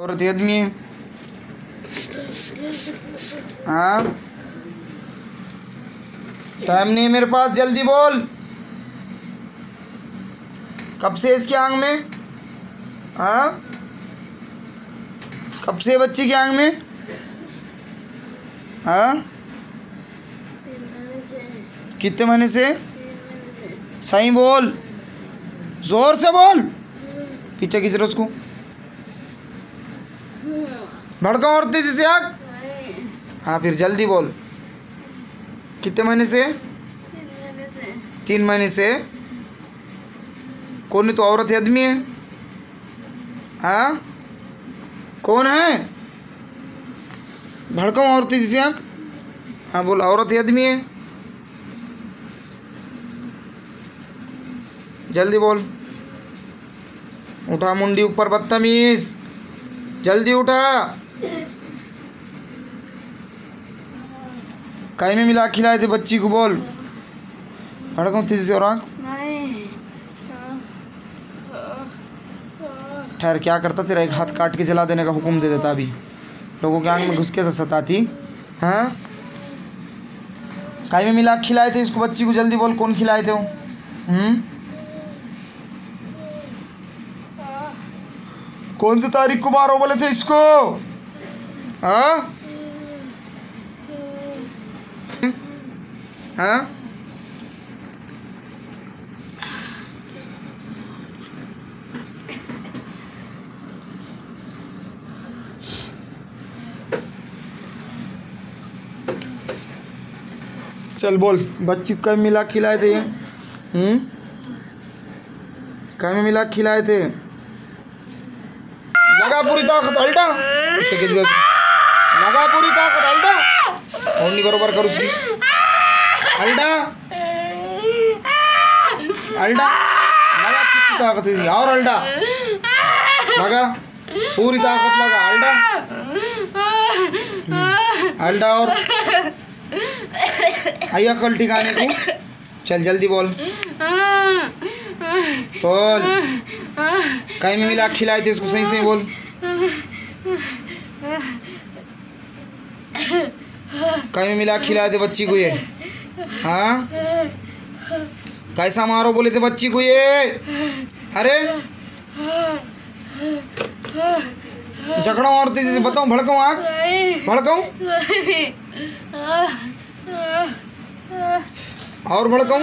औरत आदमी है। टाइम नहीं मेरे पास, जल्दी बोल। कब से इसके आंग में? हाँ? कब से बच्ची के आंग में? हाँ? कितने महीने से? महीने से सही बोल। ज़ोर से बोल। पीछे खींच रहे उसको। भड़का और तेज़ी से आग। हाँ फिर जल्दी बोल। कितने महीने से? तीन महीने से। कौन तो? औरत आदमी है? हाँ? कौन है? भड़काऊँ और तेज़ी से आँख हाँ बोल। औरत है, आदमी है? जल्दी बोल। उठा मुंडी ऊपर, बदतमीज। जल्दी उठा। काई में मिला, खिलाए थे बच्ची को, बोल। भड़काऊँ तेज़ी से और आँख। ठहर, क्या करता तेरा? एक हाथ काट के जला देने का हुक्म दे देता अभी। लोगों के आँख में घुस के सताती। हाँ? काई में मिला, खिलाए थे इसको बच्ची को? जल्दी बोल, कौन खिलाए थे वो? हम्म? कौन से तारीख को मारो बोले थे इसको? हाँ? हाँ? चल बोल, बच्ची कब मिला खिलाए थे? हम्म? कब मिला खिलाए थे? लगा पूरी ताकत अल्टा लगा पूरी ताकत अल्डा नहीं बरोबर कर उसकी अल्टा अल्टा लगा कितनी ताकत है और अल्डा लगा। पूरी ताकत लगा। अल्डा अल्डा और। आइया कल ठिकाने को। चल, जल्दी बोल। बोल। कहीं में मिला खिलाए थे इसको सही सही बोल। कहीं मिला के खिलाए थे बच्ची को ये। हाँ? कैसा मारो बोले थे बच्ची को ये? अरे? जकड़ो और तेज़ी से बताऊँ, भड़काऊं आग? भड़काऊं? और भड़काऊं?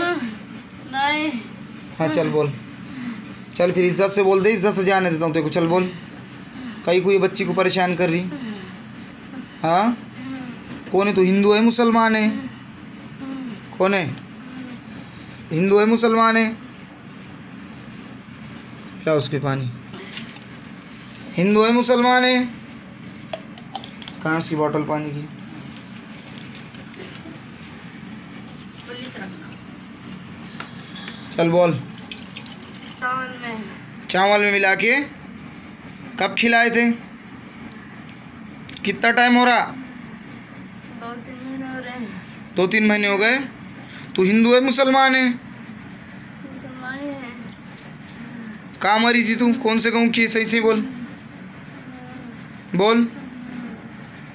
नहीं हाँ चल बोल। चल फिर इज़्ज़त से बोल दे, इज़्ज़त से जाने देता हूँ तेरे को, चल बोल। कहीं कोई बच्ची को परेशान कर रही? हाँ? कौन है तू हिंदू है मुसलमान है? कौन है? हिंदू है मुसलमान है? क्या उसके पानी? हिंदू है मुसलमान है? कहाँ उसकी बोतल पानी की? चल बोल। में। चावल में मिला के कब खिलाए थे? कितना टाइम हो रहा? दो तीन महीने हो गए। तू हिंदू है मुसलमान है? मुसलमान ही कहाँ मरी थी तू? कौन से गाँव की सही से बोल। बोल।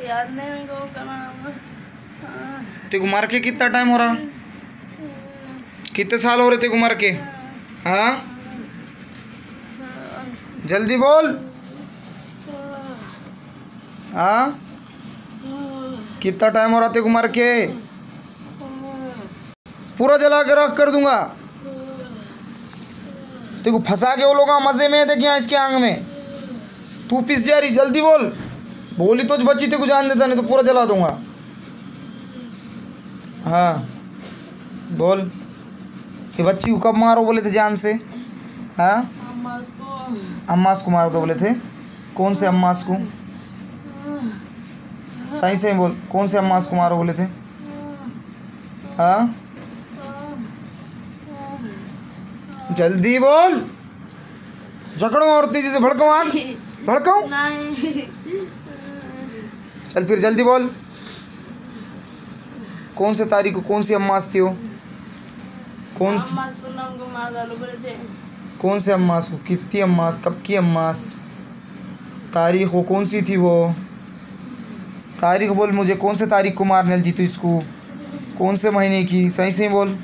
याद नहीं मेरे को का नाम हाँ, तेको मर के कितना टाइम हो रहा? कितने साल हो रहे तेको मर के? हाँ? जल्दी बोल। हाँ? कितना टाइम हो रहा तेको मर के? पूरा जला के रख कर दूँगा। तेको फंसा के वो लोग मज़े में देख यहाँ इसके आंग में। तू पिस जा रही जल्दी बोल। बोली तो बच्ची तेको जान देता नहीं तो पूरा जला दूँगा। हाँ बोल। ये बच्ची को कब मारो बोले थे जान से? हाँ? अम्मास को मार दो बोले थे। कौन से अम्मास को सही से बोल। कौन से अम्मास को मारो बोले थे? हाँ? जल्दी बोल। जकड़ो और तेज़ी से भड़काऊँ आग। भड़काऊँ नहीं चल फिर जल्दी बोल। कौन से तारीख को कौन सी अम्मास थी वो कौन अम्मा कौन से अम्मास को कितनी अम्मास कब की अम्मास तारीख वो कौन सी थी वो? तारीख बोल मुझे, कौन से तारीख को मारने दी तू इसको? कौन से महीने की? सही सही बोल।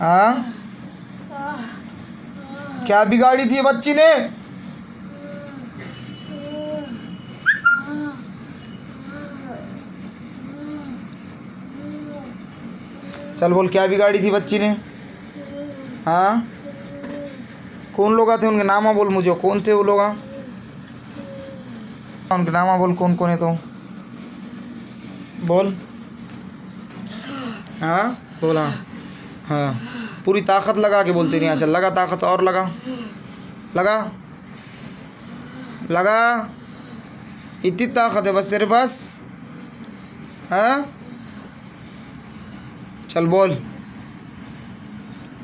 हाँ? क्या बिगाड़ी थी बच्ची ने? चल बोल, क्या बिगाड़ी थी बच्ची ने? हाँ? कौन लोग थे उनके नामा बोल मुझे। कौन थे वो लोग? उनके नामा बोल, कौन कौन है तो? बोल। हाँ? बोला हाँ। पूरी ताकत लगा के बोलते नहीं चल लगा ताकत और लगा। लगा। लगा। इतनी ताकत है बस तेरे पास। हाँ? चल, बोल।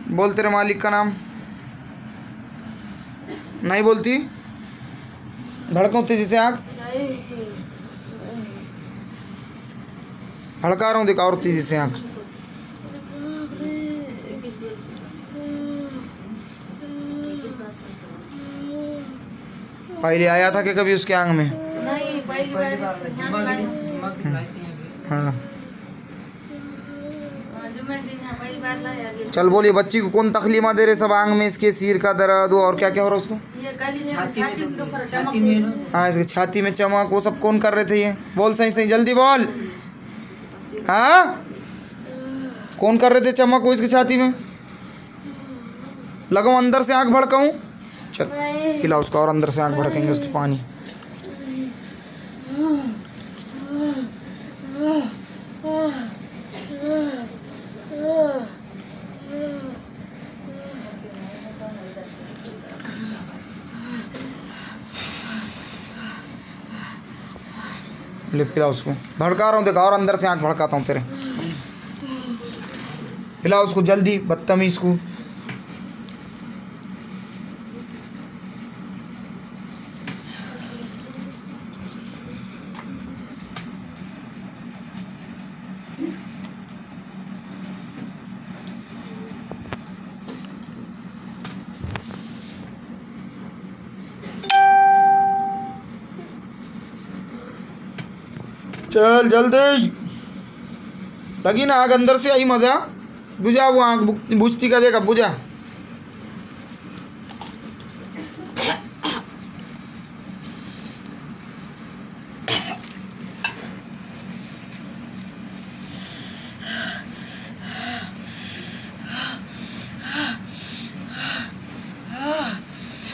बोल तेरे मालिक का नाम। नहीं बोलती? धड़कन तेज़ी से आँख। भड़का रहा हूँ देखा और तेज़ी से आँख पहले आया था कि कभी उसके आंग में नहीं पहली बार हाँ चल बोलिए बच्ची को कौन तकलीमा दे रहे सब आंग में? इसके सिर का दर्द और क्या क्या हो रहा है उसको? ये गली में छाती में ऊपर चमक हाँ इसकी छाती में चमक वो सब कौन कर रहे थे ये? बोल सही सही जल्दी बोल। हाँ? कौन कर रहे थे चमक वो इसकी छाती में? लगाऊँ अंदर से आँख भड़काऊं। चल पिला उसका और अंदर से आँख भड़केंगे उसकी पानी। ले पिला उसको। भड़का रहा हूँ, देखा, और अंदर से आँख भड़काता हूँ तेरे। पिला उसको जल्दी, बदतमीज को। चल, जल्दी। लगी ना आग, अंदर से आई मज़ा। बुझा वो बु- बुझती का देखा, बुझा।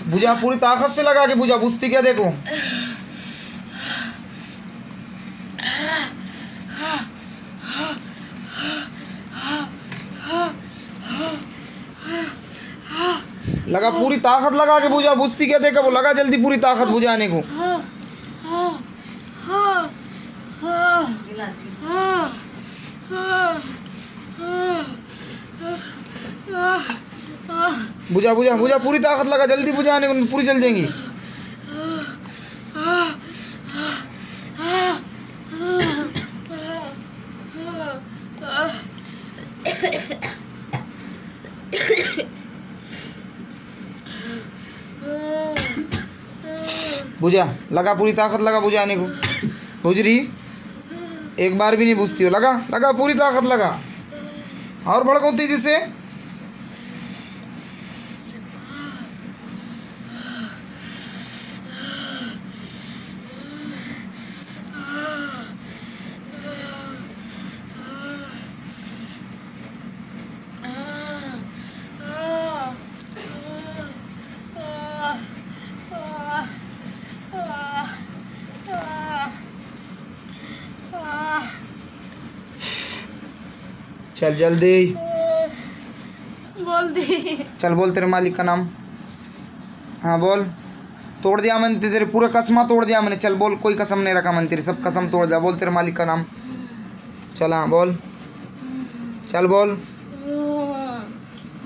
बुझा, पूरी ताकत से लगा के बुझा, बुझती क्या देखो? लगा पूरी ताकत लगा के बुझा बुझती क्या देखा? वो लगा जल्दी पूरी ताकत बुझाने को। बुझा बुझा बुझा पूरी ताकत लगा जल्दी बुझाने को पूरी जल जाएँगी। बुझा? लगा पूरी ताकत, लगा बुझाने को। बुझ रही? एक बार भी नहीं बुझती हो। लगा लगा, पूरी ताकत लगा। और भड़को तेज़ी से। चल जल्दी। बोल दी चल बोल तेरे मालिक का नाम। हाँ बोल। तोड़ दिया मैंने तेरे पूरा कसमा तोड़ दिया मैंने। चल बोल कोई कसम नहीं रखा मैंने तेरी सब कसम तोड़ दिया। बोल तेरे मालिक का नाम। चल हाँ बोल। चल बोल।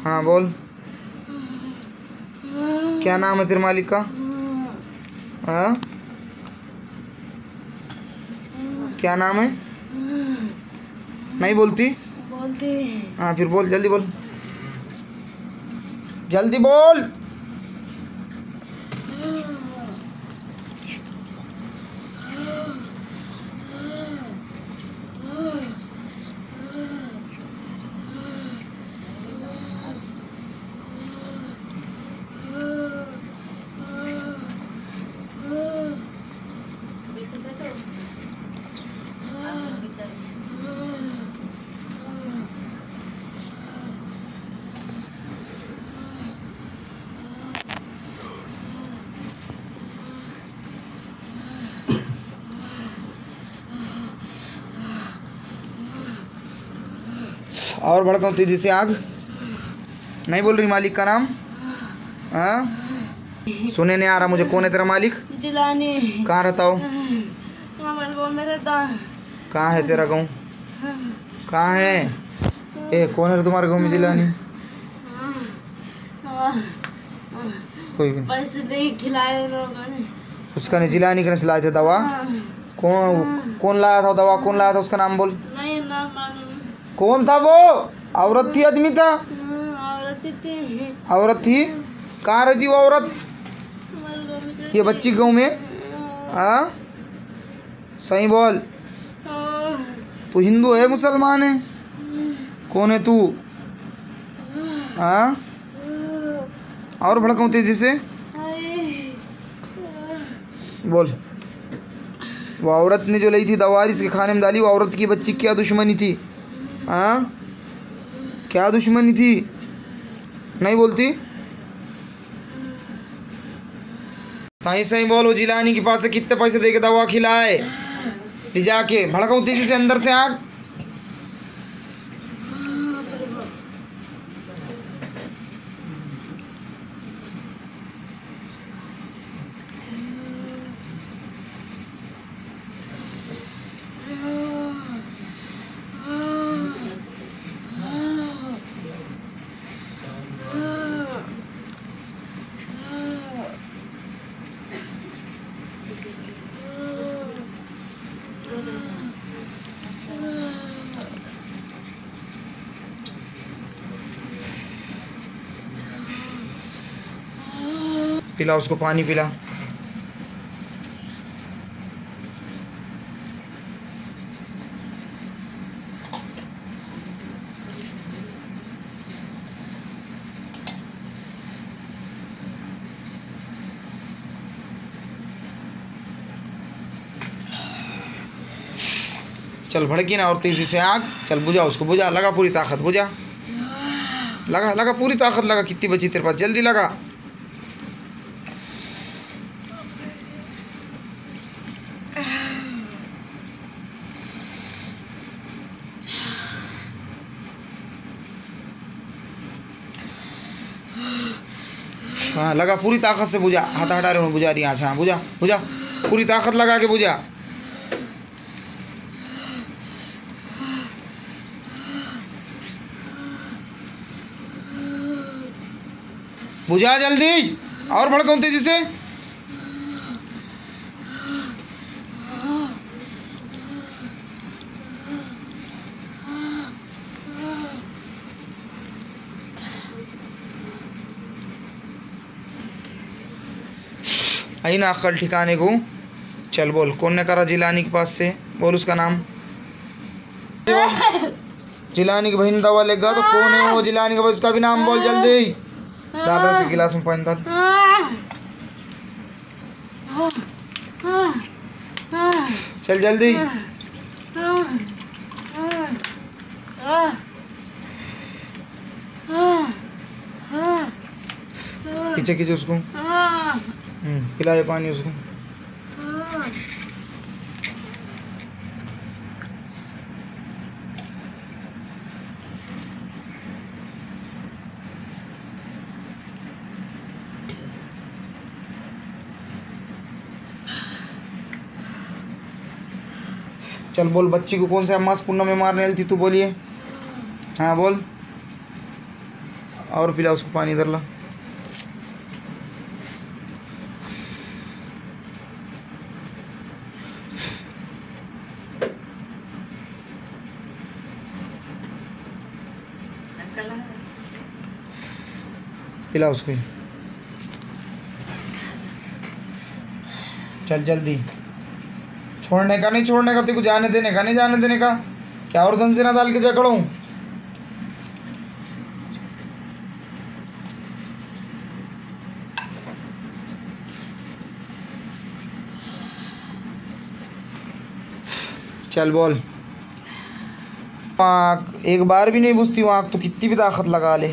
हाँ बोल। क्या नाम है तेरे मालिक का? हाँ? क्या नाम है? नहीं बोलती? बोल हैं। हाँ फिर बोल जल्दी बोल। जल्दी बोल। और भड़काऊँ तेज़ी से आग। नहीं बोल रही मालिक का नाम? हाँ? सुने नहीं आ रहा मुझे कौन है तेरा मालिक? जिलानी। कहाँ रहता हो? कहाँ है तेरा गाँव? कहाँ है? ए कौन है तुम्हारे गाँव में जिलानी? कोई भी नहीं। पैसे दे खिलाए उन ने। उसका नहीं जिलानी के से लाए थे दवा? कौन कौन लाया था दवा? कौन लाया था उसका नाम बोल? नहीं ना मालूम कौन था वो? औरत थी आदमी था औरत थी? कहाँ रहती वो औरत? ये बच्ची गाँव में? हाँ। सही बोल। तू हिंदू है मुसलमान है? कौन है तू? हाँ? और भड़काऊँ तेज़ी से बोल। वो औरत ने जो ली थी दवा इसके खाने में डाली वो औरत की बच्ची क्या दुश्मनी थी? हाँ? क्या दुश्मनी थी? नहीं बोलती? साई साई बोलो, जिलानी के पास से कितने पैसे दे के दवा खिलाए? ले जाके भड़काऊ तेज़ी से अंदर से आग? पिला, उसको पानी पिला। चल भड़की ना और तेज़ी से आग। चल बुझा, उसको बुझा। लगा पूरी ताकत, बुझा। लगा लगा पूरी ताकत, लगा। कितनी बची तेरे पास? जल्दी लगा हाँ लगा, पूरी ताकत से बुझा। हाथ हटा रहे हो, बुझा रही आँच हाँ बुझा बुझा। पूरी ताकत लगा के बुझा। बुझा जल्दी, और भड़काऊँ तेज़ी से? आई ना अक्ल ठिकाने को? चल बोल, कौन ने करा जिलानी के पास से? बोल उसका नाम। जिलानी की बहन दवा लेगा तो कौन है वो जिलानी का उसका भी नाम बोल जल्दी। दादा से गिलास में पानी डाल। चल जल्दी। पीछे खींचे उसको। पिलाए पानी उसको। चल बोल, बच्ची को कौन से अम्मास पुण्य में मारने थी? तू बोलिए। हाँ बोल। और पिला उसको पानी इधर ला। पिला उसको। चल जल्दी। छोड़ने का नहीं, छोड़ने का, तेरे को जाने देने का, नहीं जाने देने का। क्या और जंजीरा डाल के जकड़ूं? चल बोल। आँख एक बार भी नहीं बुझती वो आँख तो कितनी भी ताकत लगा ले।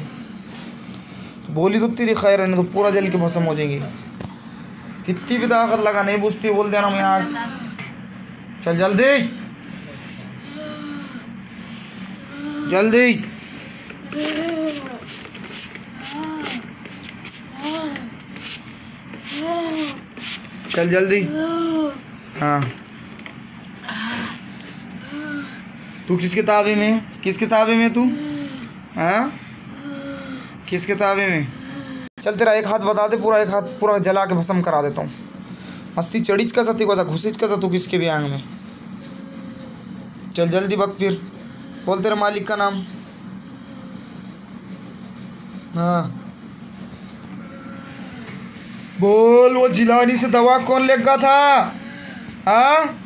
बोली तो तेरी खैर नहीं तो पूरा जल के भस्म हो जाएँगी। कितनी भी ताकत लगा, नहीं बुझती, बोल देना मैं आँख चल, जल्दी। जल्दी। चल, जल्दी। हाँ। तू किस किताबे में? किस किताबे में तू? हाँ? किस किताबे में? चल तेरा एक हाथ बता दे, पूरा एक हाथ, पूरा जला के भस्म करा देता हूँ। मस्ती चढ़ीच का सती को घुसिच का तू किसके भी आंग में? चल जल्दी बक फिर। बोल तेरे मालिक का नाम। हाँ। बोल, वो जिलानी से दवा कौन लेगा था? हाँ?